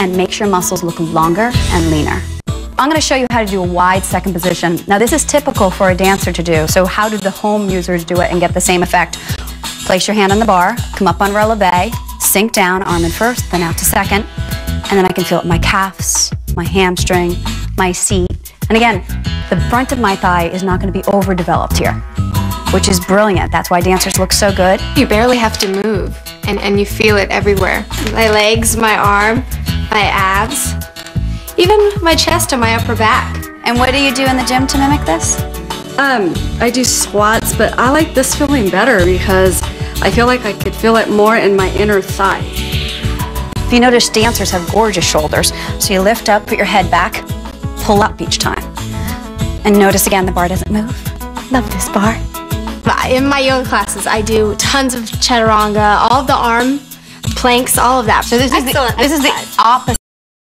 and makes your muscles look longer and leaner. I'm going to show you how to do a wide second position. Now this is typical for a dancer to do, so how do the home users do it and get the same effect? Place your hand on the bar, come up on releve, sink down, arm in first, then out to second, and then I can feel it—my calves, my hamstring, my seat. And again, the front of my thigh is not going to be overdeveloped here, which is brilliant. That's why dancers look so good. You barely have to move, and, and you feel it everywhere. My legs, my arm, my abs, even my chest and my upper back. And what do you do in the gym to mimic this? Um, I do squats, but I like this feeling better because I feel like I could feel it more in my inner thigh. If you notice, dancers have gorgeous shoulders. So you lift up, put your head back, pull up each time. And notice again, the bar doesn't move. Love this bar. In my yoga classes, I do tons of chaturanga, all of the arm planks, all of that. So this is the, Excellent this is the opposite